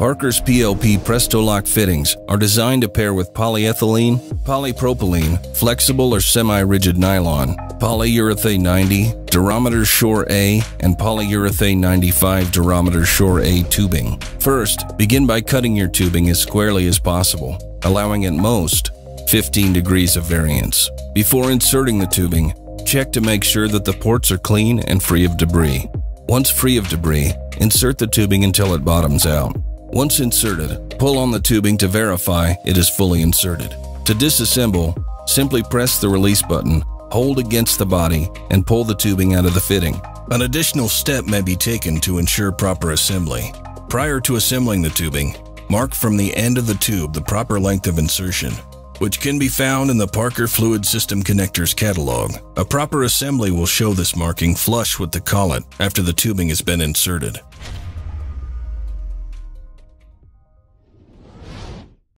Parker's PLP Prestolok fittings are designed to pair with polyethylene, polypropylene, flexible or semi-rigid nylon, polyurethane 90, Durometer Shore A, and polyurethane 95 Durometer Shore A tubing. First, begin by cutting your tubing as squarely as possible, allowing at most 15 degrees of variance. Before inserting the tubing, check to make sure that the ports are clean and free of debris. Once free of debris, insert the tubing until it bottoms out. Once inserted, pull on the tubing to verify it is fully inserted. To disassemble, simply press the release button, hold against the body, and pull the tubing out of the fitting. An additional step may be taken to ensure proper assembly. Prior to assembling the tubing, mark from the end of the tube the proper length of insertion, which can be found in the Parker Fluid System Connectors catalog. A proper assembly will show this marking flush with the collet after the tubing has been inserted.